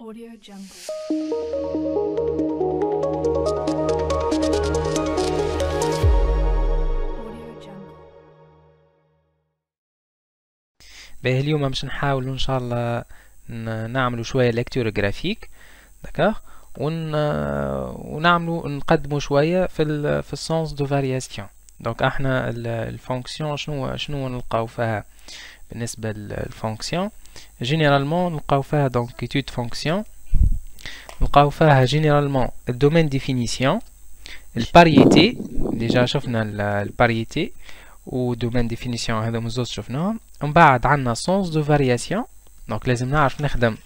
Audio Jungle. باهي اليوم باش نحاولوا إن شاء الله نعملوا شوية lecture graphique d'accord ون ونعملوا نقدموا شوية في ال في ال sens de variation donc إحنا ال fonction شنو شنو نلقاو فيها؟ بالنسبة لل fonctions généralement نلقاو فيها donc étude fonction نلقاو فيها généralement ال domaine définition ال parité déjà شفنا ال parité و domaine définition هذا زوج شفناهم. ومن بعد عندنا sens de variation donc لازم نعرف نخدم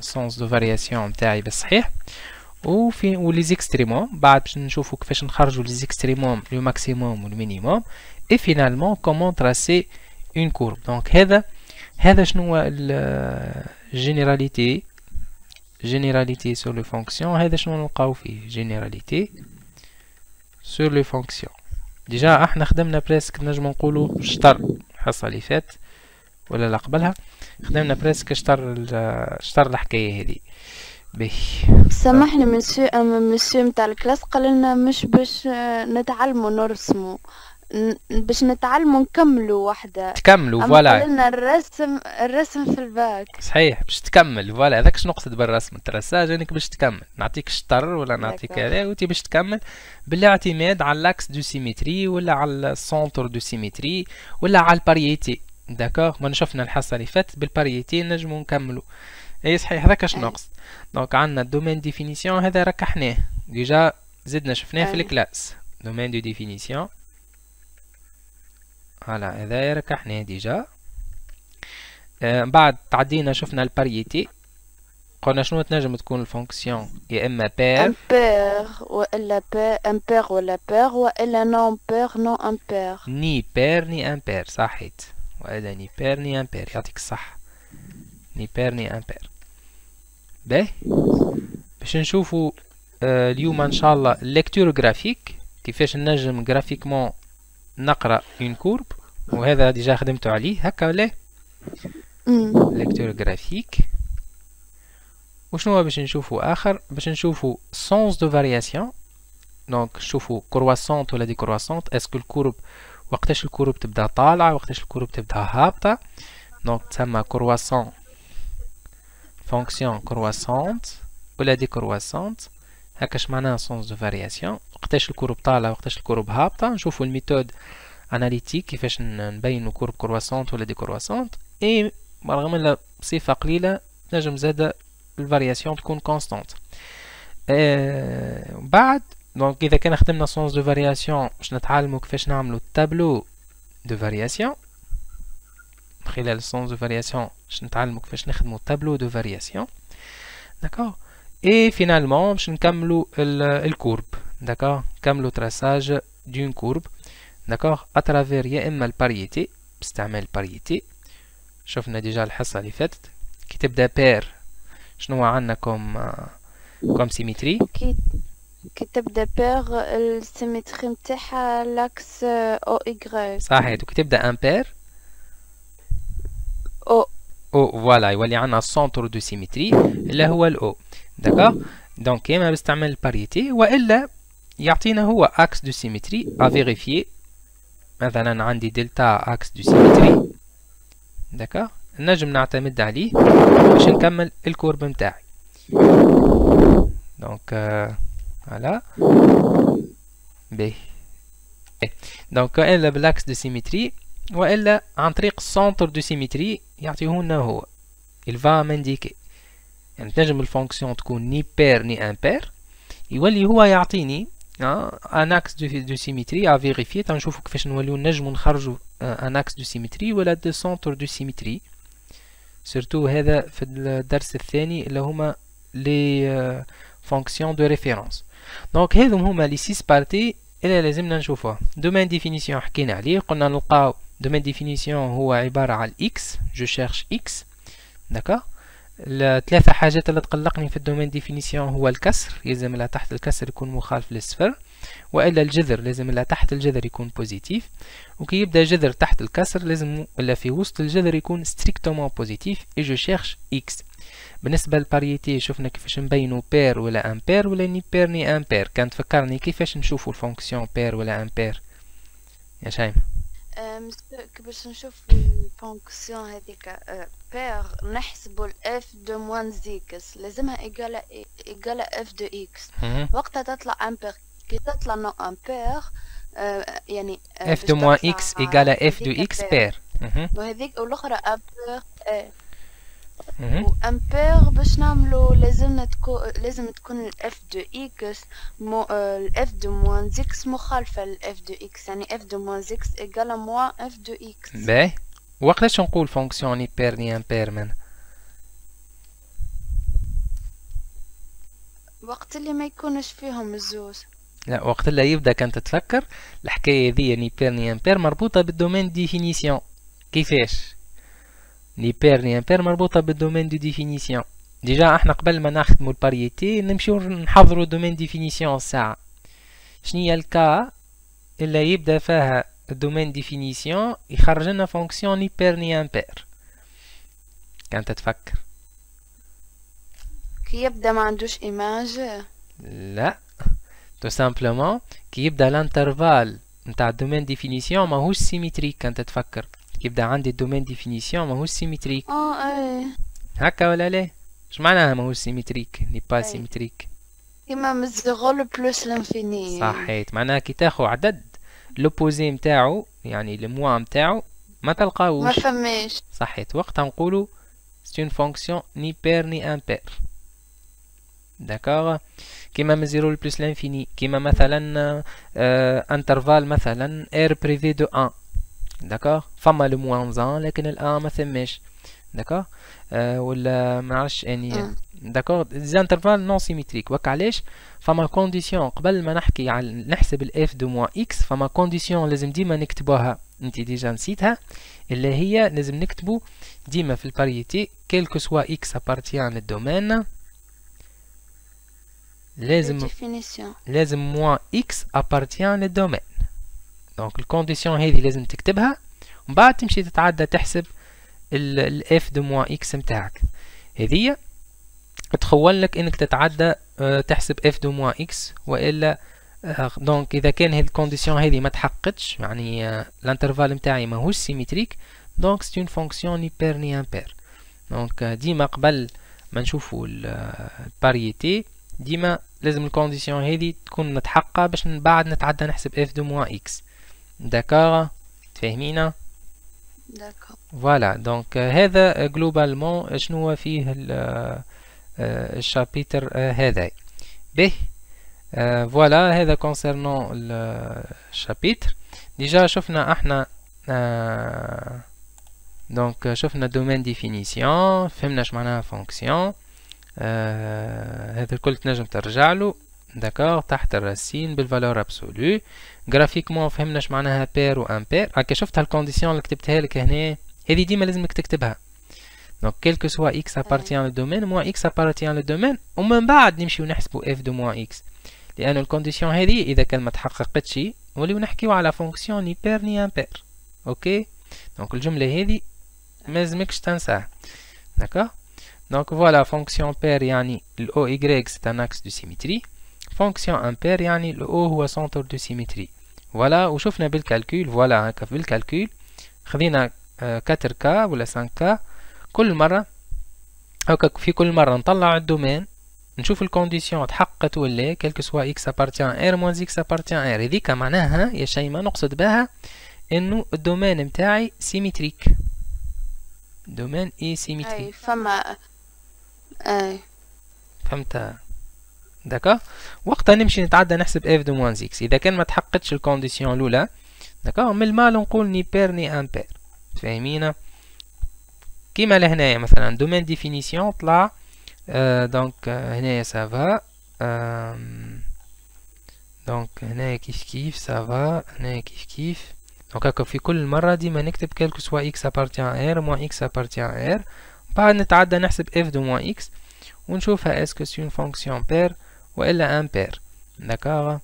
sens de variation نتاعي بالصحيح. وفي ولي زيكستريموم بعد باش نشوفوا كيفاش نخرجوا les extremums لو ماكسيموم والمينيموم et finalement comment tracer une courbe donc هذا هذا شنو ال généralités généralités sur les fonctions هذا شنو نلقاو فيه؟ généralités sur les fonctions déjà إحنا خدمنا presque نجم نقولوا شطر. الحصة اللي فات ولا لا قبلها؟ خدمنا presque شطر شطر الحكاية هذه. به سامحني monsieur monsieur متاع ال classe قال لنا مش باش آه، نتعلموا نرسموا ن- باش نتعلموا نكملوا وحدة. تكملوا voilà. قال لنا الرسم الرسم في الباك. صحيح باش تكمل voilà. هذاك شنو نقصد بالرسم؟ ال traçage أنك باش تكمل. نعطيك شطر ولا نعطيك. هذا وأنت باش تكمل. بالاعتماد على l'axe de symétrie ولا على ال centre de symétrie ولا على ال parité d'accord ما شفنا الحصة اللي فاتت بال parité نجمو نكملوا إي صحيح. هذاك أي. نقصد donc عندنا ال domaine définition هذا ركحناه. Déjà زدنا شفناه في. ال classe. domaine de définition voilà هذا ركحناه déjà. آه، بعد تعدينا شفنا ال parité. قلنا شنو تنجم تكون ال fonction؟ يا إما paire impaire والا paire impaire ولا paire والا non paire non impaire ni paire ni impaire صحيت. وهذا ni paire ni impaire يعطيك الصح ni paire ni impaire باهي. باش نشوفوا آه، اليوم إن شاء الله lecture graphique كيفاش نجم graphiquement نقرأ une courbe وهذا déjà خدمتو عليه. هكا ولا. lecture graphique وشنو هو باش نشوفوا آخر؟ باش نشوفوا sens de variation donc نشوفوا كرواسونت ولا décroissante est-ce que ال courbe وقتاش ال courbe تبدأ طالعة؟ وقتاش ال courbe تبدأ هابطة؟ donc تسمى croissante fonction croissante ولا décroissante هكاش معناها sens de variation وقتاش ال courbe طالعه وقتاش ال courbe هابطة. نشوفوا ال méthode analytique كيفاش نبينوا courbe croissante ولا décroissante اي رغم ان بصفه قليلة تنجم زاده ال variation تكون constante آه بعد donc إذا كان خدمنا sens de variation باش نتعلموا كيفاش نعملوا تابلو de variation خلال ال sens de variation باش نتعلموا كيفاش نخدموا tableau de variation d'accord et finalement باش نكملوا ال- ال courbe d'accord نكملوا traçage d'une courbe d'accord à travers يا اما ال parité باستعمال ال parité شفنا déjà الحصه اللي فاتت كي تبدا paire شنو عندنا comme comme symétrie كي كي تبدا paire ال symétrie متاعها لاكس أو ايغريك صحيح وكي تبدا impaire أو voilà يولي عندنا centre de symétrie اللي هو ال O d'accord donc يا اما باستعمال ال parité والا يعطينا هو axe de symétrie à vérifier مثلا عندي delta axe de symétrie d'accord نجم نعتمد عليه باش نكمل ال courbe نتاعي donc voilà باهي. donc الا بال axe de symétrie وإلا عن طريق ال centre de symétrie يعطيهولنا هو. Il va m'indiquer. يعني تنجم ال fonction تكون ni paire ni impaire يولي هو يعطيني un axe de de symétrie à vérifier تنشوفوا كيفاش نوليو نجمو نخرجوا un axe de symétrie ولا de centre de symétrie surtout هذا في الدرس الثاني اللي هما les fonctions de référence donc هذم هما les six parties اللي لازمنا نشوفوها. domaine définition حكينا عليه قلنا نلقاو domaine définition هو عبارة على x je cherche x d'accord? الثلاثة حاجات اللي تقلقني في ال domaine définition هو الكسر يلزم لها تحت الكسر يكون مخالف للصفر والا الجذر لازم لها تحت الجذر يكون positif وكي يبدا جذر تحت الكسر لازم ولا في وسط الجذر يكون strictement positif et je cherche x بالنسبة لل parité شفنا كيفاش نبينو paire ولا impaire ولا ni paire ni impaire كان تفكرني كيفاش نشوفو ال fonction paire ولا impaire يا شايم باش نشوف ال fonction هذيك paire نحسبوا ال f de moins x لازمها égale à égale à f de x وقتها تطلع impaire كي تطلع non impaire يعني f de moins x égale à f de x paire وهذيك والاخرى impaire و impaire باش نعملو لازم تكون لازم تكون ال f de x مو ال f de moins x مخالفة لل f de x يعني f de moins x égale moins f de x باهي. وقتاش نقول fonction ni paire ni impaire من وقت اللي ما يكونش فيهم الزوز. لا وقت اللي يبدأ كان تتفكر الحكاية ذي ni paire ni impaire مربوطة بال domaine définition كيفاش؟ ni paire ni impaire مربوطة بال domaine de définition déjà إحنا قبل ما نخدمو ال parité نمشيو نحضرو domaine définition الساعة شنيا ال cas اللي يبدا فيها ال domaine définition يخرج لنا fonction ni paire ni impaire كانت تفكر كي يبدا ما عندوش image لا tout simplement كي يبدا ال intervalle نتاع ال domaine définition ماهوش symétrique كانت تفكر يبدأ عندي ال domaine définition ماهوش symétrique آه إيه. هكا ولا لا؟ اش معناها ماهوش symétrique n'est pas symétrique كيما من le plus l'infini صحيت. معناها كي تاخو عدد l'opposé نتاعو يعني الموا نتاعو ما تلقاوش. ما فماش. صحيت. وقتها نقولو c'est une fonction ni paire ni impaire d'accord كيما من zéro ل plus l'infini كيما مثلا intervalle مثلا R privé de 1 d'accord فما le moins un لكن ال un ما ثماش d'accord آه ولا ما نعرفش اني d'accord intervalle non symétrique ok علاش فما condition قبل ما نحكي على نحسب ال f de moins x فما condition لازم ديما نكتبوها انت déjà نسيتها اللي هي لازم نكتبو ديما في ال parité quel que soit x appartient لل domaine لازم لازم moins x appartient لل domaine donc ال condition هذه لازم تكتبها ومن بعد تمشي تتعدى تحسب ال f de moins x نتاعك هذيا تخول لك إنك تتعدى آه، تحسب f de moins x وإلا donc آه، إذا كان هذه ال condition هذه ما تحققتش يعني ال intervalle آه، نتاعي ماهوش symétrique donc c'est une fonction ni paire ni impaire donc ديما قبل ما نشوفوا ال parité ديما لازم ال condition هذه تكون متحققة باش من بعد نتعدى نحسب f de moins x d'accord تفهمينا d'accord voilà donc هذا globalement شنو هو فيه ال chapitre هذا به. voilà هذا concernant ال chapitre déjà شفنا أحنا donc شفنا domaine définition فهمنا اش معناها fonction هذا الكل تنجم ترجع له. d'accord تحت ال racine بال valeur absolue graphiquement فهمنا اش معناها paire و impaire هكا شفت هال condition اللي كتبتها لك هنا؟ هذه ديما لازمك تكتبها. donc quel que soit x appartient le domaine moins x appartient le domaine ومن بعد نمشيو نحسبو f de moins x لأن ال condition هذه إذا كان ما تحققتش نوليو نحكيو على fonction ni paire ni impaire OK donc الجملة هذه ما لازمكش تنساها. d'accord donc voilà fonction paire يعني ال O y c'est un axe de symétrie. fonction impaire يعني ال O هو centre de symétrie voilà وشفنا بال calcul voilà هكا بال calcul خذينا 4 cas ولا 5 cas كل مرة هكا في كل مرة نطلع ال domaine نشوف ال condition تحققت ولا quel que soit x appartient R moins x appartient R هذيك معناها يا شيماء نقصد بها إنه ال domaine نتاعي symétrique domaine est symétrique أي فما أي. فهمت؟ d'acc؟ وقتها نمشي نتعدى نحسب f de moins x إذا كان ما تحققتش ال condition الأولى d'acc؟ normal نقول ni paire ni impaire فاهمين؟ كيما لهنايا مثلا domaine définition طلع آه donc آه هنايا ça va donc هنايا كيف كيف ça va هنايا كيف كيف. donc هكا في كل مرة ديما نكتب quel que soit x appartient R moins x appartient R بعد نتعدى نحسب f de moins x ونشوفها est-ce que c'est une fonction paire وإلا impaire d'accord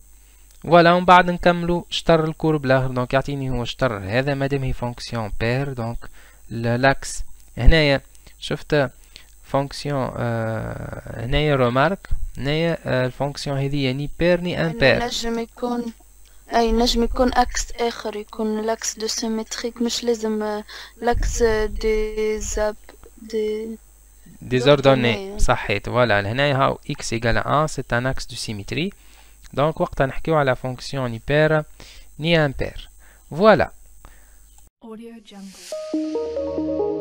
voilà ومن بعد نكملو شطر ال courbe الآخر donc يعطيني هو شطر. هذا مادام هي fonction paire. donc l'axe. هنايا شفت fonction آه هنايا remarque. هنايا آه ال fonction هذه ni paire ni impaire نجم يكون أي نجم يكون axe آخر. يكون l'axe de symétrique مش لازم l'axe des ab- des ordonnées صحيت voilà هنايا هاو x égal 1 c'est un axe de symétrie donc وقتها نحكيو على fonction ni paire ني امبير فوالا Audio Jungle.